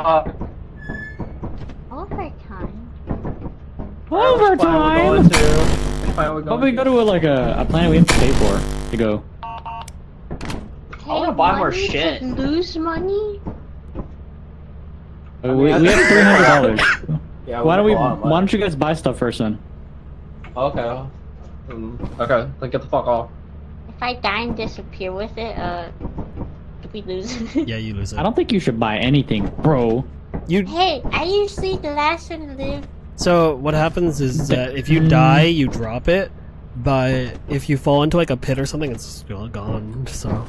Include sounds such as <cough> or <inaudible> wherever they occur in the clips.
Uh, Overtime. Overtime! What planet we But we go to a, like a, a planet we have to pay for to go. Pay wanna buy more shit. Lose money? Uh, we, we have three hundred dollars. <laughs> Yeah, Why don't we? have a lot of money. Why don't you guys buy stuff first then? Okay. Mm, okay, then get the fuck off. If I die and disappear with it, uh, do we lose? <laughs> Yeah, you lose it. I don't think you should buy anything, bro. You. hey, I usually the last one to live. So what happens is that if you mm. die, you drop it, but if you fall into like a pit or something, it's go- gone. So,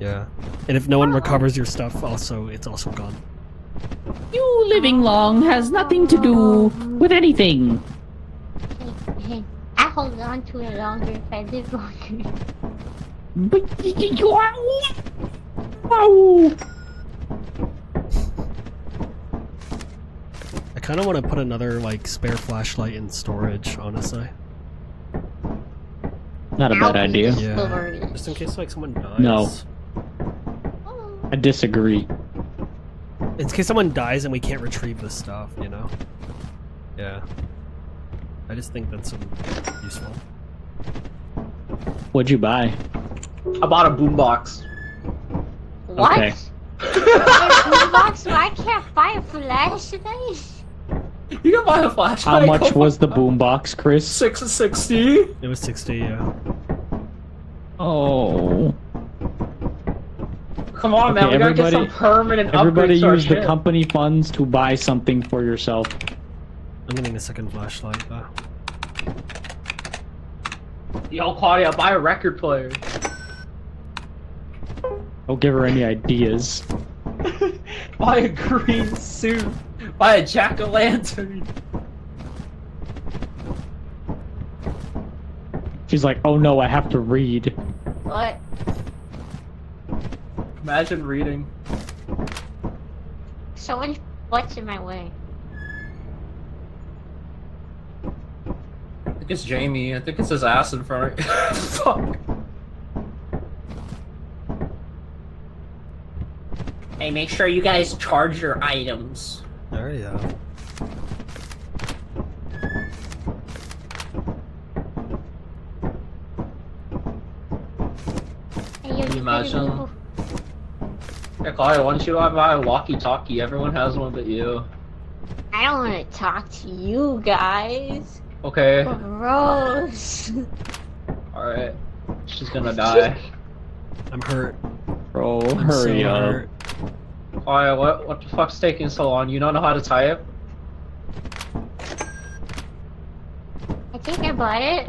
yeah. And if no one oh. recovers your stuff, also it's also gone. You living long has nothing to do with anything. Hey, hey, I hold on to it longer if I live longer. But you are. Wow. I kind of want to put another like spare flashlight in storage, honestly. Not a bad idea. Yeah. Just in case like someone dies. No. Oh, I disagree. In case someone dies and we can't retrieve the stuff, you know. Yeah. I just think that's useful. What'd you buy? I bought a boombox. What? Okay. box, so I can't buy a flashlight. You can buy a flashlight. How much go was the for- boombox, Chris? Six sixty. It was 60, yeah. Oh. Come on, man. Okay, We gotta get some everybody- permanent Everybody upgrades our use the ship. company funds to buy something for yourself. I'm getting a second flashlight though. Yo, Claudia, buy a record player. Don't give her any ideas. <laughs> buy a green suit. Buy a jack o' lantern. She's like, oh no, I have to read. What? Imagine reading. Someone what's in my way? I think it's Jamie. I think it's his ass in front of <laughs> Fuck. Hey, make sure you guys charge your items. There you go. Hey, Can you you imagine? people- Hey, Claudia, why don't you buy a walkie-talkie? Everyone has one but you. I don't want to talk to you guys. Okay, Gross. alright. She's gonna die. I'm hurt. Bro, I'm hurry so up. hurt. Alright, what, what the fuck's taking so long? You don't know how to tie it? I think I bought it.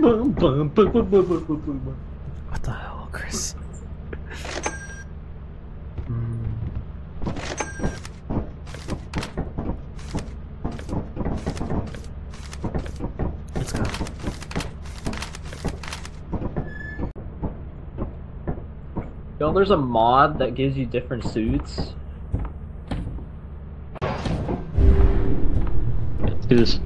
Boom, boom, boom, boom, boom, boom, boom. What the hell, Chris? You know, there's a mod that gives you different suits. Let's do this.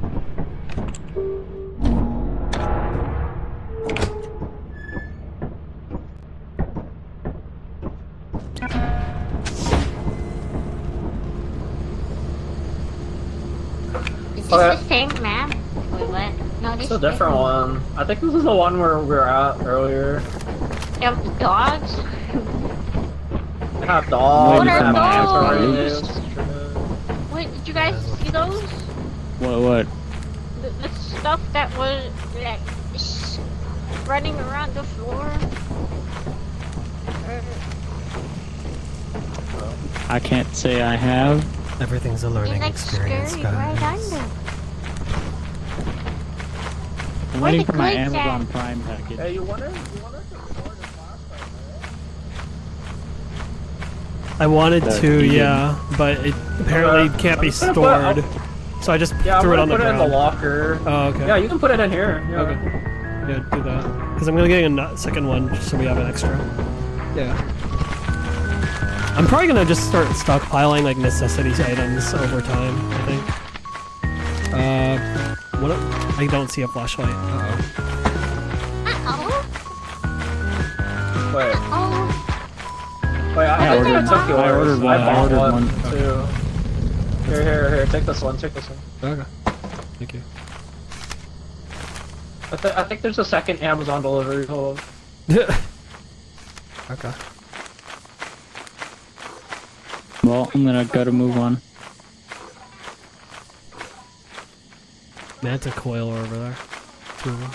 Is this oh, Okay. the same map? Wait, what? No, this It's a different one. I think this is the one where we were at earlier. Of the dogs? They have dogs. What are those? Wait, did you guys see those? What? What? The, the stuff that was like running around the floor. I can't say I have. Everything's a learning like experience, scurried right guys. under. I'm Where waiting for my Amazon at? Prime package. Hey, you wanted, you wanted to record a flashlight, I wanted But to, you didn't. yeah, but it apparently Okay. can't be I'm gonna put- I'll- stored. So I just Yeah, I'm threw it gonna on the put it in the locker. Oh, okay. Yeah, you can put it in here. Yeah. Okay. Yeah, do that. Because I'm gonna get a second one so we have an extra. Yeah. I'm probably gonna just start stockpiling like necessities items over time. I think. Uh, what? I don't see a flashlight. Uh oh. Wait. Oh. I, I I ordered- took yours. I ordered one, I bought ordered one, one. too. Here, here, here. Take this one. Take this one. Okay. Thank you. I, th- I think there's a second Amazon delivery. Hold on. <laughs> okay. Well, I'm gonna go to move on. Manticoil over there. Two of them.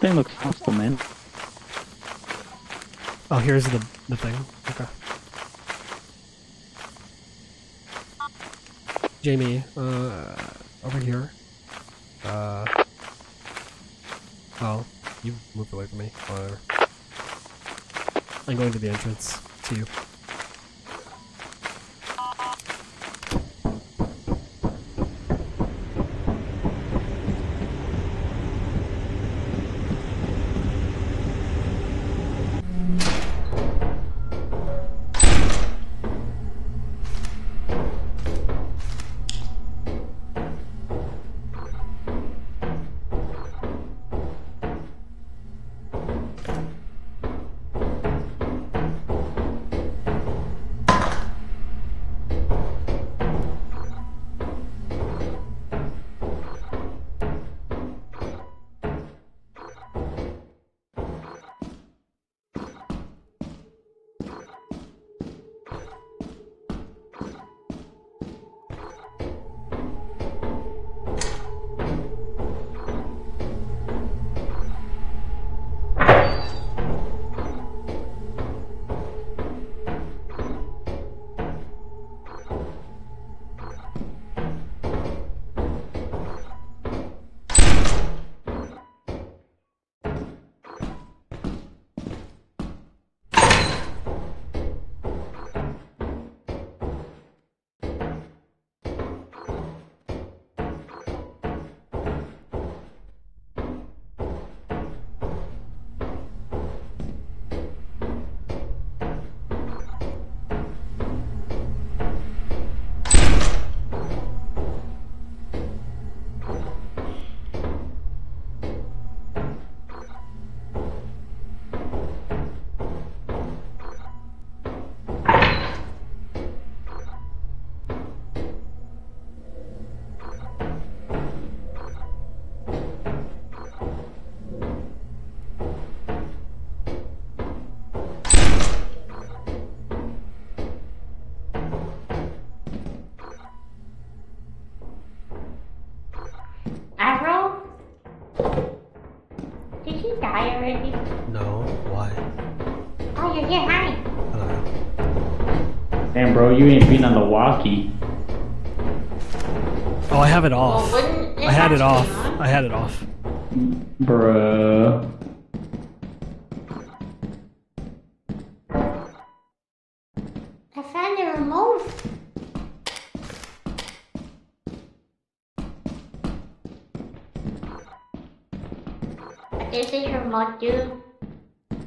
Thing looks hostile, man. Oh, here's the the thing. Okay. Jamie, uh, over here. Uh. Oh, you moved away from me. Whatever. I'm going to the entrance. See you. Did he die already? No. Why? Oh, you're here. Hi. Hello. Damn, bro, you ain't been on the walkie. Oh, I have it off. Well, wouldn't I had it off. on? I had it off. Bruh. I found the remote. What is this remote do?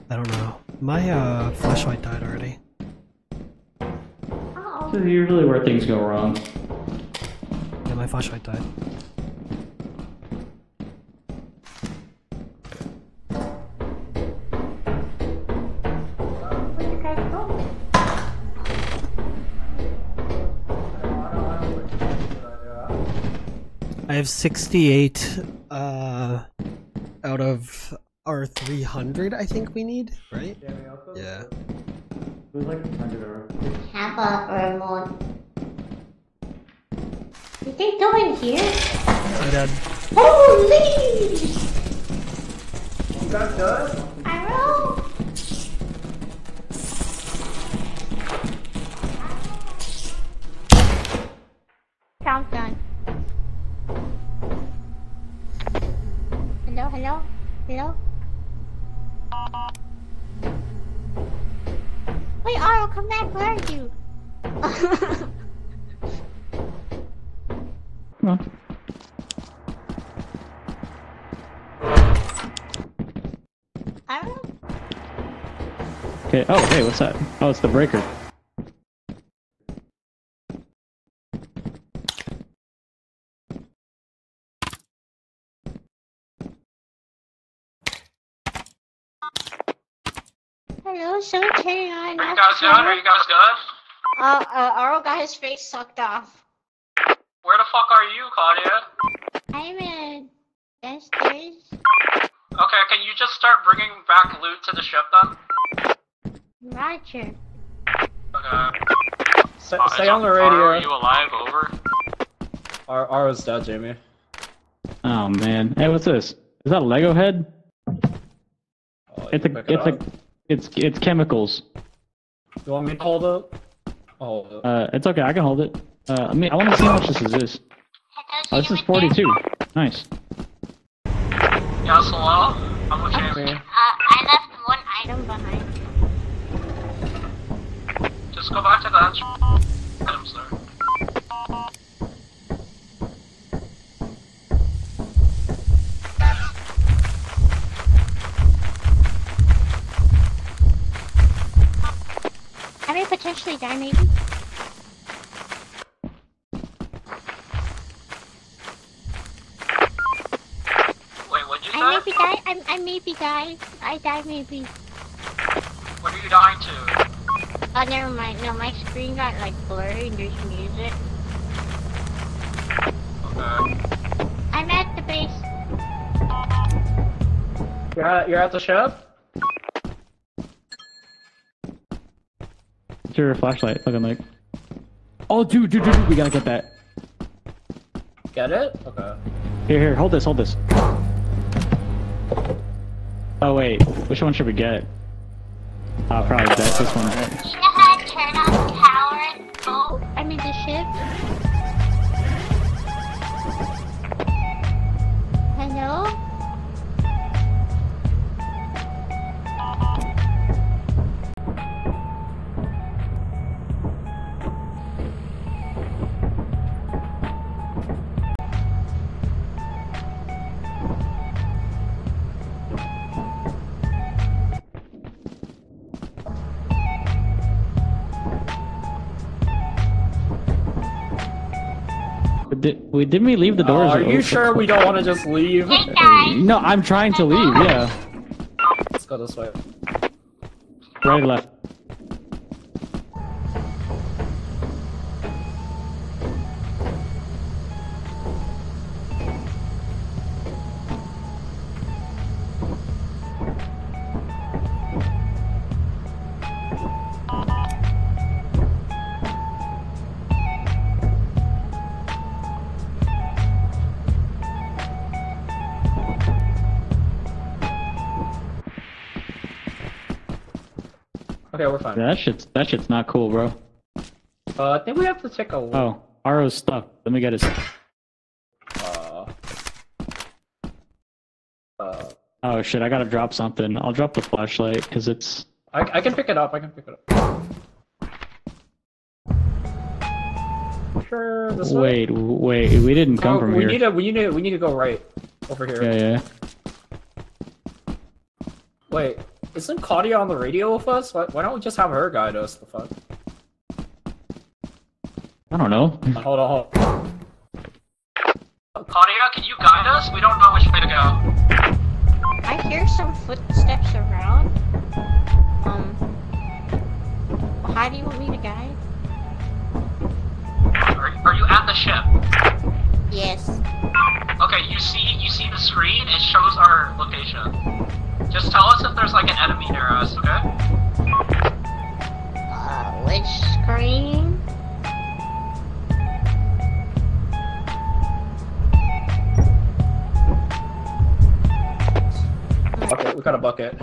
I don't know. My uh flashlight died already. Oh. This is usually where things go wrong. Yeah, my flashlight died. Where'd you guys go? I have 68 uh out of our 300 I think we need, right? Yeah. Have a remote. Did they go in here? I'm dead. Holy! Arrow? Countdown. Hello, hello, hello. Wait, Arrow, come back. Where are you? Come on. Arrow? Okay. Oh, hey, what's that? Oh, it's the breaker. Hello, so carry. Are you guys good? Are you guys good? Uh, uh, Aro got his face sucked off. Where the fuck are you, Claudia? I'm in downstairs. Okay, can you just start bringing back loot to the ship then? Roger. Okay. Stay, Uh, stay on the radio. Are you alive? Over. Our Ara's dead, Jamie. Oh man. Hey, what's this? Is that a Lego head? Oh, It's a it it's a up. It's it's chemicals. You want me to hold it? I'll hold it. Uh, it's okay. I can hold it. Uh, I mean, I want to see how much this is. This. Oh, this is 42. Nice. Yes, hello? I'm with Jamie. Uh, I left one item behind. Just go back to the entry. items there. I may potentially die, maybe. Wait, what'd you say? I maybe die. I, I maybe die. I die, maybe. What are you dying to? Oh, never mind. No, my screen got like blurry and there's music. Okay. I'm at the base. You're at, you're at the ship? What's your flashlight looking like? Oh, dude, dude, dude, dude, we gotta get that. Get it? Okay. Here, here, hold this, hold this. Oh wait, which one should we get? Uh, probably that, this one. right? You know how to turn on the power? Oh, I mean the ship. We didn't we leave the Uh, doors? are you sure we don't want to just leave? Hey. No, I'm trying to leave. Yeah, Let's go this way. right, left. Okay. Yeah, that shit's that shit's not cool, bro. Uh, I think we have to check a. Oh, Aro's stuck. Let me get his. Uh, uh, Oh shit, I gotta drop something. I'll drop the flashlight because it's. I, I can pick it up. I can pick it up. Sure. This way. Wait, wait, we didn't come Oh, from we here. need to. We need to. We need to go right over here. Yeah, yeah. Wait, isn't Claudia on the radio with us? Why, why don't we just have her guide us? The fuck. I don't know. Uh, Hold on. Hold on. Claudia, can you guide us? We don't know which way to go. I hear some footsteps around. Um, how do you want me to guide? Are, are you at the ship? Yes. Okay, you see you see the screen, it shows our location. Just tell us if there's like an enemy near us, okay? Uh, which screen? Okay, we got a bucket.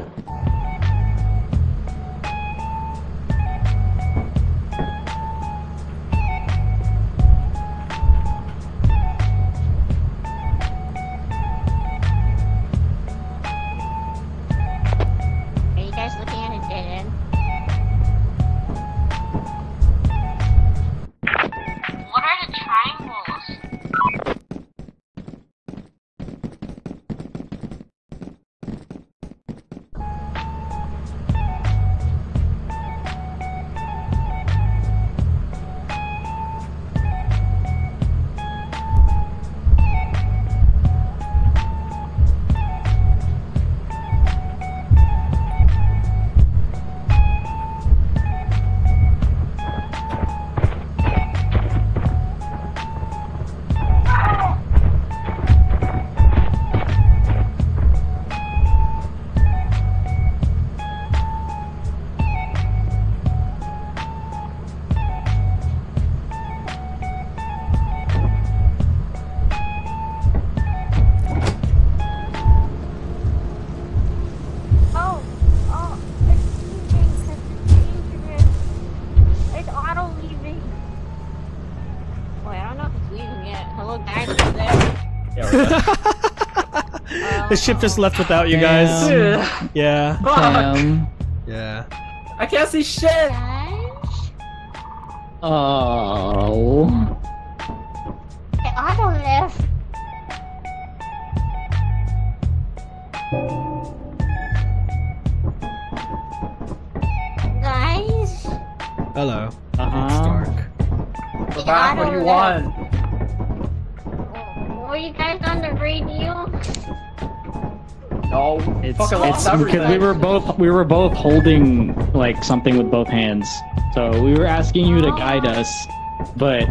The ship just left without you guys. Damn. Yeah, Damn. yeah. I can't see shit. Guys, Oh. the auto lift. Guys, Hello. Uh-huh. dark. Go. What do you want? It's, fucking it's because we were both we were both holding like something with both hands. So we were asking you to guide us, but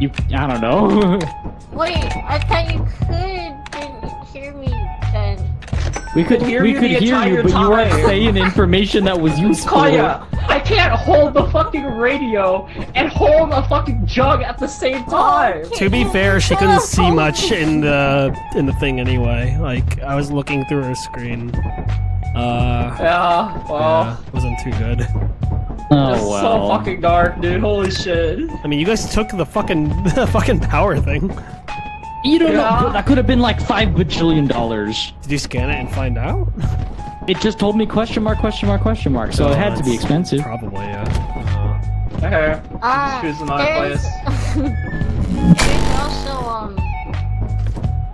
you I don't know. <laughs> Wait, I thought you could didn't hear me then. we could hear we you could the hear you, entire but you weren't saying information that was useful. Kaya, I can't hold the fucking radio and hold a fucking jug at the same time. To be fair, she couldn't see much in the in the thing anyway. Like I was looking through her screen. Uh, Yeah, well, yeah, wasn't too good. Oh it's well. so fucking dark, dude. Holy shit. I mean, you guys took the fucking <laughs> the fucking power thing. You don't Yeah. know. That could have been like five bajillion dollars. Did you scan it and find out? <laughs> It just told me question mark question mark question mark. So it had to be expensive. Probably, yeah. Okay. Uh, Choose another there's, <laughs> there's also um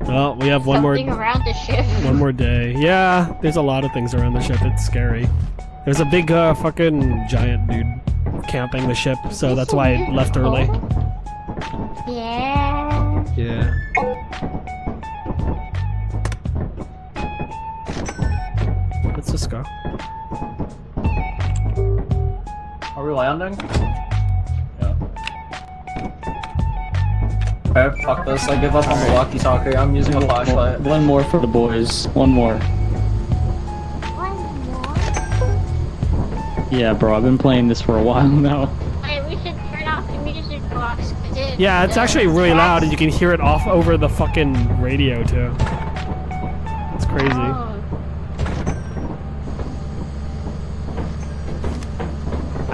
Uh, well, we have one more around the ship. <laughs> one more day. Yeah, there's a lot of things around the ship. It's scary. There's a big uh, fucking giant dude camping the ship, so that's why I left early. Yeah. Yeah. Let's just go. Are we landing? Yeah. Okay, fuck this. I give up on the walkie-talkie. I'm using a flashlight. One more for the boys. One more. One more. Yeah, bro. I've been playing this for a while <laughs> now. Wait, we should turn off the music box. 'cause it, Yeah, it's uh, actually really loud, and you can hear it off over the fucking radio too. It's crazy. Oh.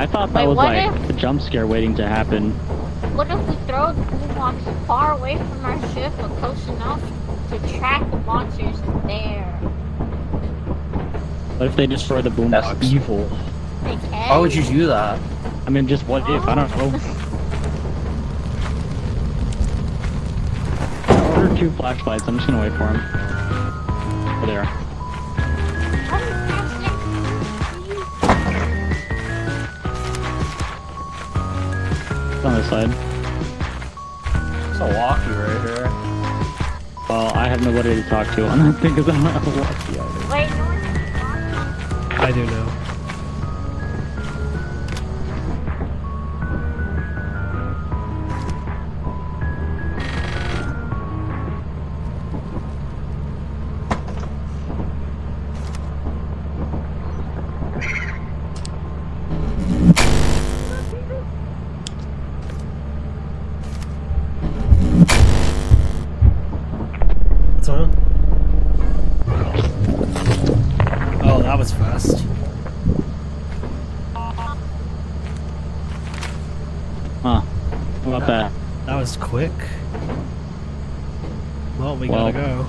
I thought that Wait, was like if- a jump scare waiting to happen. What if we throw the boombox far away from our ship, but close enough to track the monsters there? What if they destroy the boombox? That's evil. They can. Why would you do that? I mean, just what if? I don't know. Oh. <laughs> I ordered two flashlights. I'm just gonna wait for them. Oh, there. Side. It's a walkie right here. Well, I have nobody to talk to on that thing because I'm not a walkie either. Wait, no one's I do know. Was quick. Well, we Well. gotta go.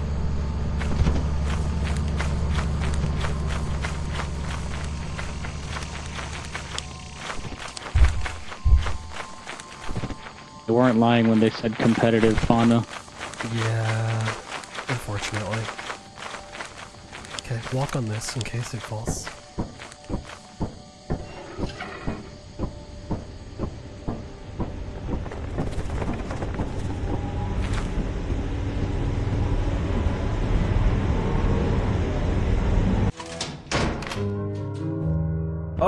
They weren't lying when they said competitive fauna. Yeah, unfortunately. Okay, walk on this in case it falls.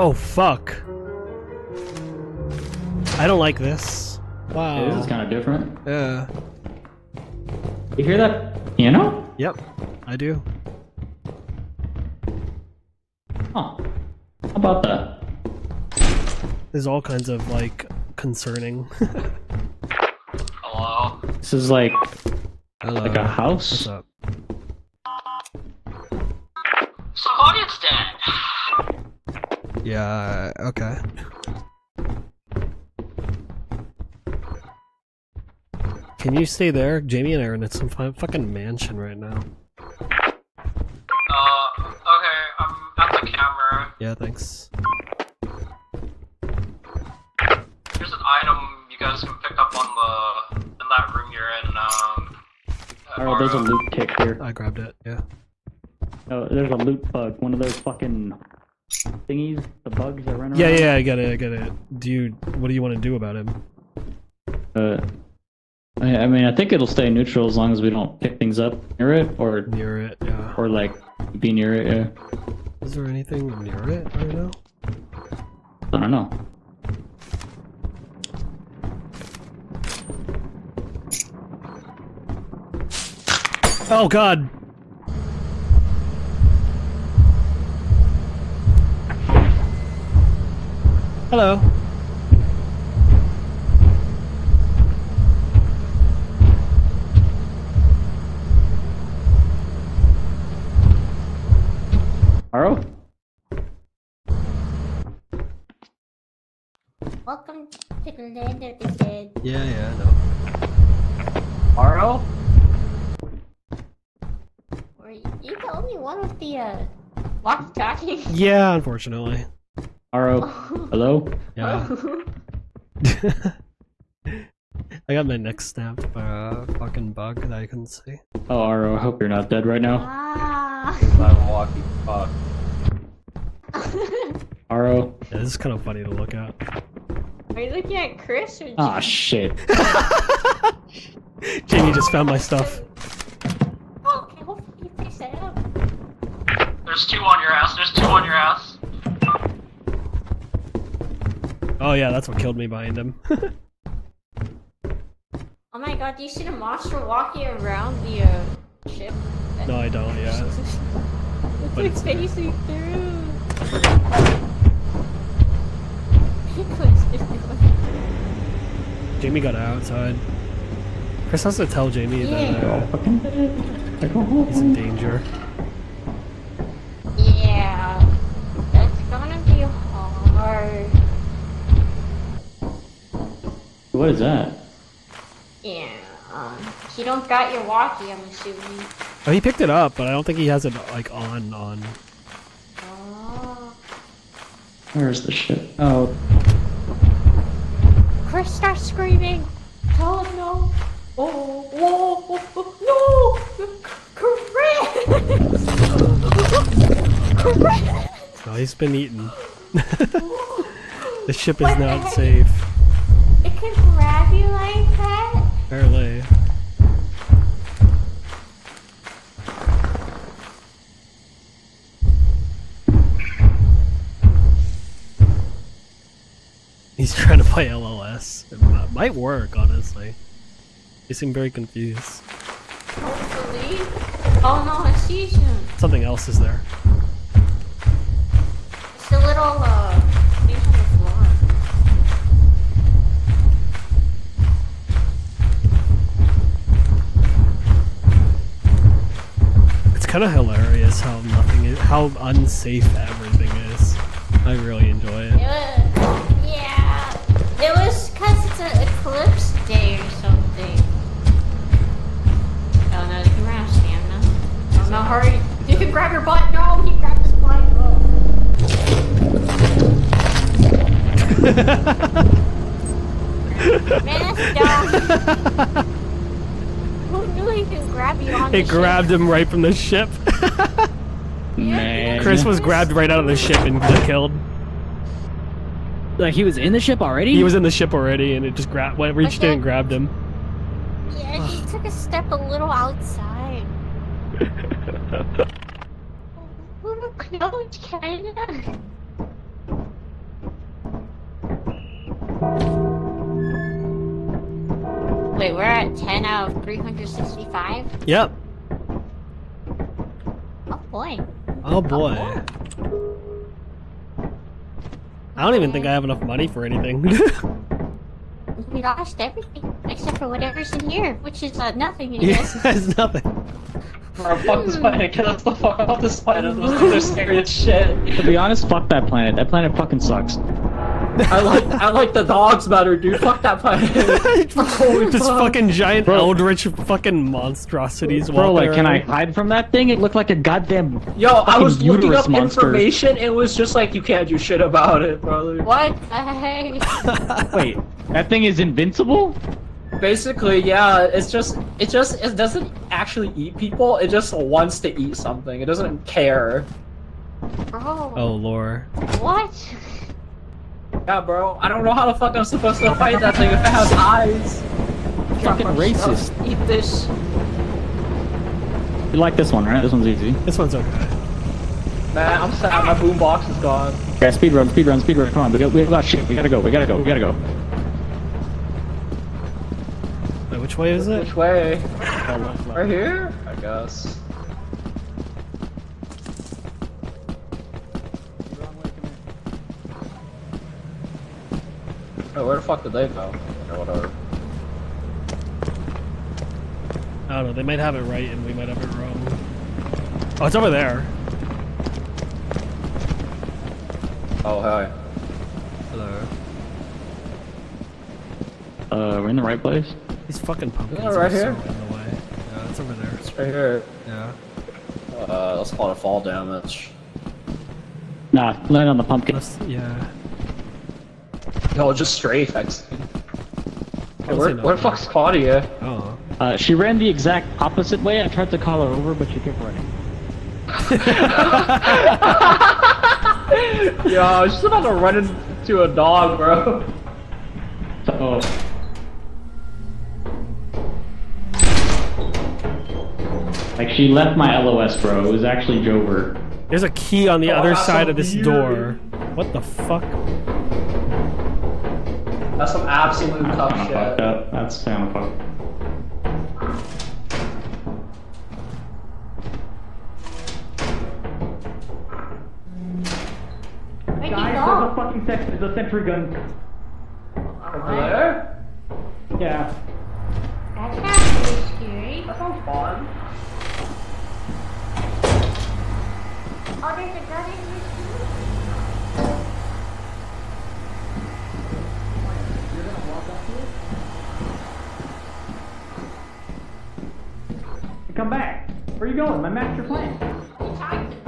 Oh fuck. I don't like this. Wow. This is kind of different. Yeah. You hear that piano? Yep, I do. Huh. How about that? There's all kinds of like concerning. <laughs> Hello. This is like Hello. like a What's house. Yeah. Okay. Can you stay there? Jamie and Aaron, it's some fu- fucking mansion right now. Uh, okay, I'm at the camera. Yeah, thanks. Here's an item you guys can pick up on the in that room you're in. Um. at Oh, there's a loot kick here. I grabbed it, yeah. Oh, there's a loot bug. One of those fucking thingies, the bugs that run around. Yeah, yeah, I got it, I got it. Do you, what do you want to do about him? Uh, I, I mean, I think it'll stay neutral as long as we don't pick things up near it, or Near it, yeah. or like be near it. Yeah. Is there anything near it right now? I don't know. Oh god! Hello. Aro? Welcome to the land of the dead. Yeah, yeah, no. Aro? Were you the only one with the uh walkie-talkie? Yeah, unfortunately. Aro? <laughs> Hello? Yeah. <laughs> I got my neck snapped by a fucking bug that I couldn't see. Oh, Aro, I hope you're not dead right now. ah. That walkie fuck. <laughs> Aro? Yeah, this is kind of funny to look at. Are you looking at Chris or Ah, Jim? shit. Jamie just found my stuff. Oh, okay, hopefully you fix that up. There's two on your ass. There's two on your ass. Oh yeah, that's what killed me behind him. <laughs> Oh my god, do you see the monster walking around the uh, ship? no, I don't, yeah. <laughs> it's But like it's- facing through. Nicholas <laughs> is doing- Jamie got outside. Chris has to tell Jamie Yeah. that uh, Fucking dead. I go home. he's in danger. Yeah, that's gonna be hard. What is that? Yeah, um, you don't got your walkie, I'm assuming. Oh, he picked it up, but I don't think he has it like on on. Oh. Where's the shit? Oh, Chris starts screaming. Tell him no. Oh, whoa, oh, no, Chris. <laughs> Chris. No, he's been eaten. <laughs> the ship is What the not heck? safe. It can grab you like that. Apparently. He's <laughs> trying to play LLS. It mi- might work, honestly. He seemed very confused. Hopefully. Oh no, it sees him. Something else is there. It's the little uh kind of hilarious how nothing is, how unsafe everything is. I really enjoy It it. was, yeah. It was cause it's an eclipse day or something. Oh no, you can run out of stamina. Oh no, hurry. You can grab your butt. No, he grabbed his butt. Oh. Man, that's dumb. Who knew he could grab you on the It grabbed him right from the ship. <laughs> man. Chris was grabbed right out of the ship and killed. Like he was in the ship already? He was in the ship already, and it just grabbed, went, reached in and grabbed him. Yeah, he took a step a little outside. Look, no, China. Wait, we're at 10 out of 365? Yep. Oh boy. Oh boy. I don't even think I have enough money for anything. <laughs> We lost everything except for whatever's in here, which is uh, nothing, I yeah, <laughs> it's nothing. Bro, fuck this planet. Get us the fuck off this planet. Those things are scary as shit. To be honest, fuck that planet. That planet fucking sucks. <laughs> I like I like the dogs better, dude. Fuck that fight. <laughs> Holy Just fuck. fucking giant Bro. eldritch fucking monstrosities. Bro, walking like, can I hide from that thing? It looked like a goddamn. Yo, I was looking up monster. information. It was just like you can't do shit about it, brother. What the heck? <laughs> Wait, that thing is invincible? Basically, yeah. It's just it just it doesn't actually eat people. It just wants to eat something. It doesn't care. Bro, Oh, lore. what? Yeah, bro. I don't know how the fuck I'm supposed to fight that thing if it has eyes. Fucking racist. Eat this. You like this one, right? This one's easy. This one's okay. Man, I'm sad. My boombox is gone. Yeah, speed run, speed run, speed run. Come on, we got, we got shit. We gotta go. We gotta go. We gotta go. Wait, which way is it? Which way? Oh, right here? I guess. Oh, where the fuck did they go? Or whatever. I don't know. They might have it right, and we might have it wrong. Oh, it's over there. Oh, hi. Hello. Uh, we're in the right place. These fucking pumpkins Yeah, are right so here. in the way. Yeah, it's over there. It's right here. Yeah. Uh, let's call it fall damage. Nah, land on the pumpkin. Let's, yeah. No, just strafe. X. Hey, I'll where, say no. where the fuck's Claudia? Oh. Uh, she ran the exact opposite way. I tried to call her over, but she kept running. <laughs> Yo, I was about to run into a dog, bro. Oh. Like she left my LOS, bro. It was actually Jover. There's a key on the Oh, other side so of this weird. door. What the fuck? That's some absolute tough Kinda fucked shit. up. That's kind of fucked. Where'd Guys, go? there's a fucking sex, there's a sentry gun. Over there? Yeah. That sounds really scary. That sounds fun. Oh, there's a gun in here Come back. Where are you going? My master plan.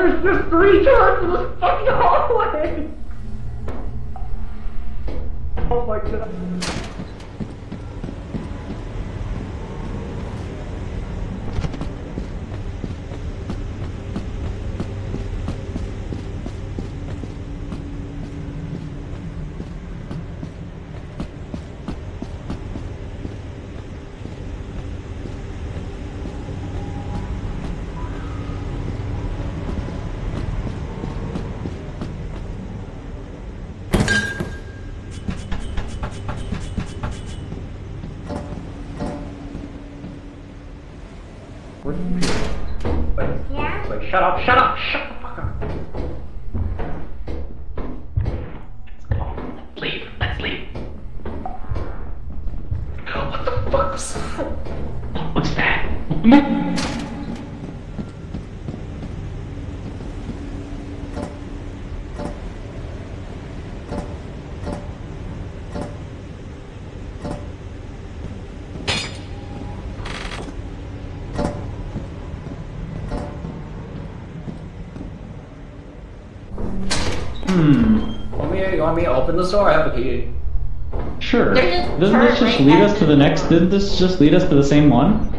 There's just three turns in this fucking hallway! Oh my god. Where's the computer? Wait, Yeah? wait, shut up, shut up, shut open this door? I have a key. Sure. There's a Doesn't this just lead us to to the the next? Didn't this just lead us to the same one?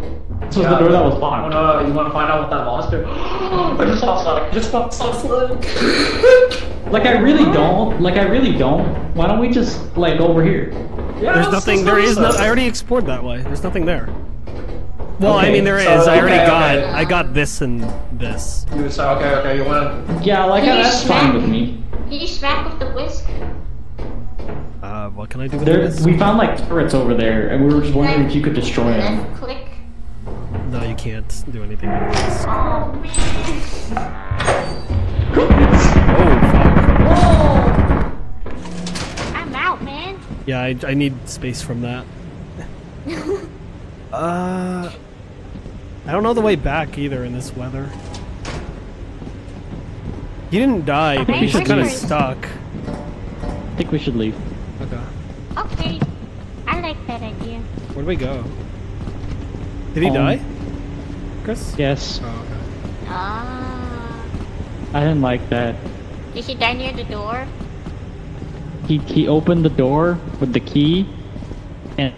This was the door that was Oh locked. no, you wanna find out what that monster? <gasps> I just saw something. I just saw <laughs> something. Like I really don't. Like I really don't. Why don't we just like go over here? Yeah, There's let's- nothing. let's There go is no. I already explored that way. There's nothing there. Well, I mean there is. so- I already okay, got. okay. I got this and this. You so okay, okay. You wanna? Yeah, like Can you that's smack- fine with me. Can you smack with the whisk? Uh, what can I do with There, this? we found like turrets over there, and we were just wondering if you could destroy them. Click. No, you can't do anything with this. Oh man. Oh fuck. I'm out, man. Yeah, I, I need space from that. <laughs> Uh, I don't know the way back either in this weather. You didn't die, but Okay, you're just kind of stuck. I think we should leave. Okay. Okay. I like that idea. Where do we go? Did he Um, die? Chris? Yes, Oh, okay. Ah. I didn't like that. Is he down near the door? He he opened the door with the key, and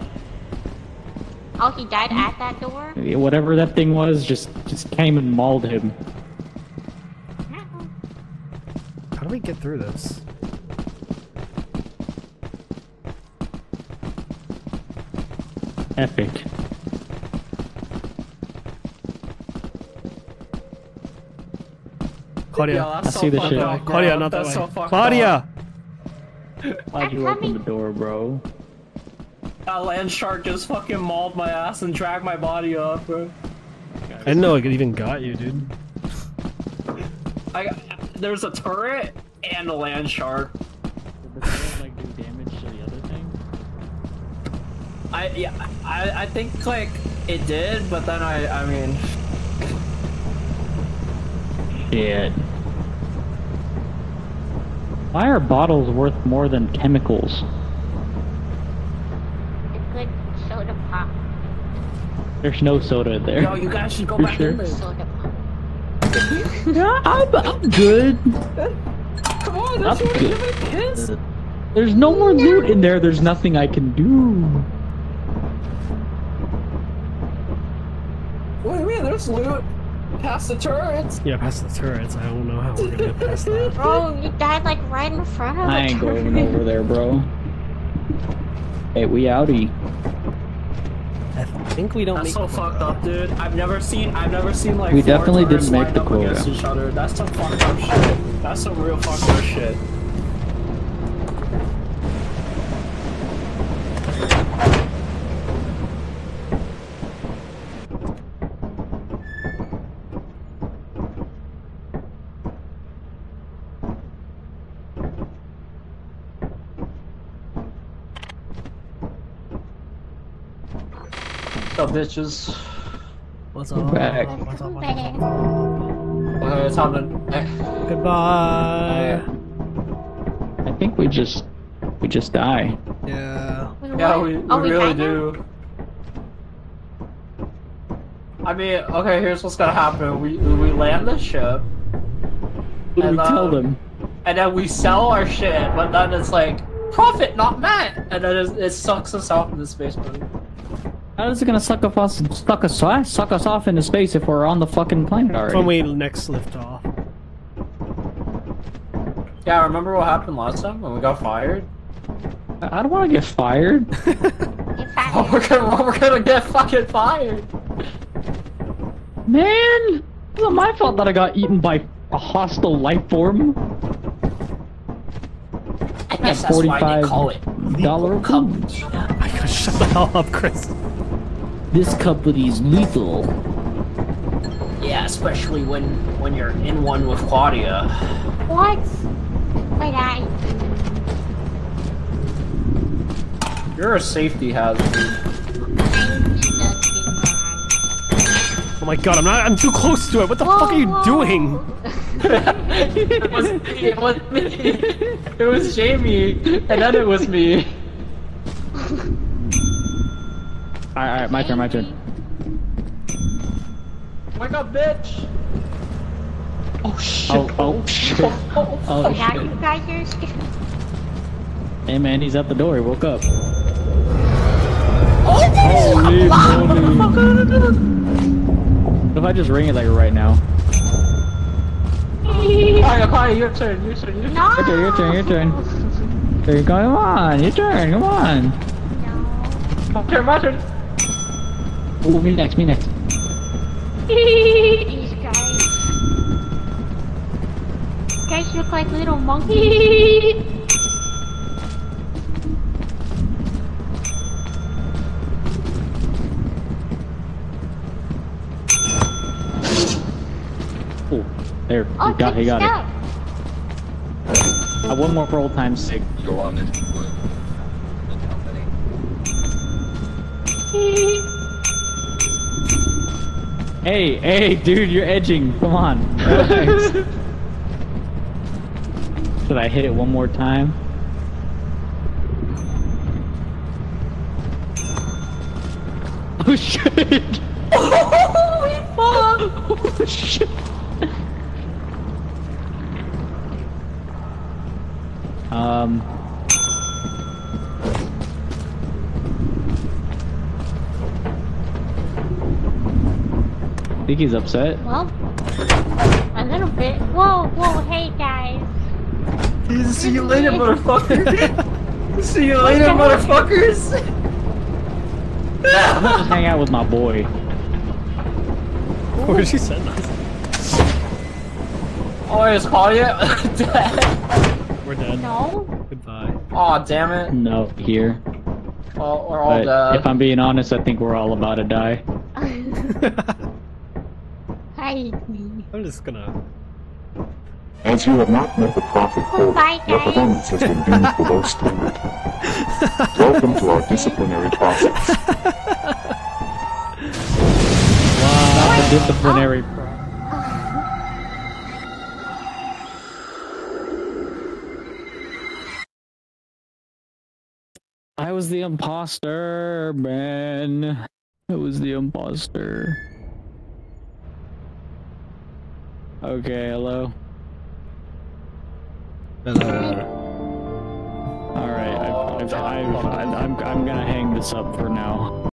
Oh, he died at that door? whatever that thing was just just came and mauled him. How do we get through this? Epic. Claudia. Yeah, that's I see the shit. up. Claudia, not that That's way. so fucked Claudia! Why'd you open the door, bro? That land shark just fucking mauled my ass and dragged my body up, bro. I didn't know it even got you, dude. I there's a turret and a land shark. Did the door like do damage to the other thing? I yeah, I I think like it did, but then I I mean Shit. Why are bottles worth more than chemicals? A good soda pop. There's no soda there. yo, you guys should go For back sure. in there. Soda pop. Yeah, I'm, I'm good. Come on, I'm that's what good. you kids. There's no more loot in there. There's nothing I can do. What do you mean? There's loot past the turrets. Yeah, past the turrets. I don't know how we're gonna get past that. <laughs> Bro, you died like right in front of I the ain't going over there, bro. Hey, we outie. I think we don't That's make so fucked up, dude. I've never seen I've never seen like We four definitely didn't make the up quota. against each other. That's some fucked up shit. That's some real fucked up shit. What's up, bitches? What's We're up? back. What's up? What's Back. up? Okay, it's time to. eh. Goodbye. I think we just we just die. Yeah. Yeah, we, we oh, we really do. I mean, okay, here's what's gonna happen. We we land the ship, What do we And, tell uh, them? and then we sell our shit, but then it's like profit not met, and then it, it sucks us out in the space. Buddy. How is it gonna suck us off, suck us off, suck us off into space if we're on the fucking planet already? When we next lift off. Yeah, remember what happened last time when we got fired? I don't want to get fired. You <laughs> Oh, <laughs> we're gonna we're gonna get fucking fired. Man, it's not my fault that I got eaten by a hostile life form. I guess that's why they call it Dollar company. My god, shut the hell up, Chris. This company's lethal. Yeah, especially when when you're in one with Claudia. What? Wait, I. You're a safety hazard. Oh my god, I'm not. I'm too close to it. What the fuck are you doing? <laughs> it was me. It was me. It was Jamie, and then it was me. Alright, alright, my turn, my turn. Oh my god, bitch! Oh shit! Oh, oh, oh shit. Oh, Oh Now shit. you guys are scared. Hey man, he's at the door. He woke up. oh, Holy <laughs> moly! What if I just ring it like right now? Kaya, Kaya, your turn, your turn, your turn. No. Your turn, your turn, your turn. Here you go, Come on, your turn. Come on. No. My turn, my turn. Ooh, me next. Me next. These guys. Guys look like little monkeys. Ooh, there. Oh, he got, he good got it. stuff. Uh, one more for old time's sake. Go on <laughs> and what? How many? Hey, hey, dude, you're edging. Come on. Should I hit it one more time? Oh shit! Holy fuck! Oh shit! Um. Think he's upset. Well, a little bit. Whoa, whoa, hey guys. See you later, motherfucker. <laughs> See you later, motherfuckers. I'm gonna just hang out with my boy. Where'd you send us? Oh, is Kaya <laughs> dead? We're dead. No. Goodbye. Oh, damn it. No, here. Oh, we're all But if. I'm being honest, I think we're all about to die. <laughs> Hide me. I'm just gonna. As you have not met the profit quota, Bye, your performance has been deemed below standard. <laughs> Welcome to our disciplinary process. Not the disciplinary. I was the imposter, man. I was the imposter. Okay, hello. Hello. All right, I've, I've, I've, I'm, I'm gonna hang this up for now.